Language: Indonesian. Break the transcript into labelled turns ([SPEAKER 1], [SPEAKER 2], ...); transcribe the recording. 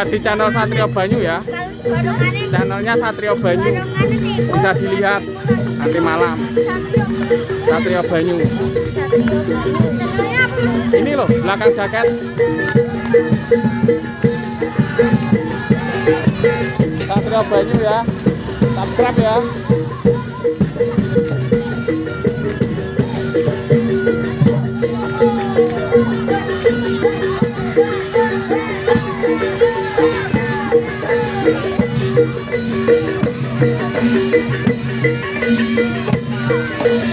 [SPEAKER 1] Lihat di channel Satrio Banyu ya. Channelnya Satrio Banyu. Bisa dilihat nanti malam. Satrio Banyu. Ini loh belakang jaket. Satrio Banyu ya. Subscribe ya.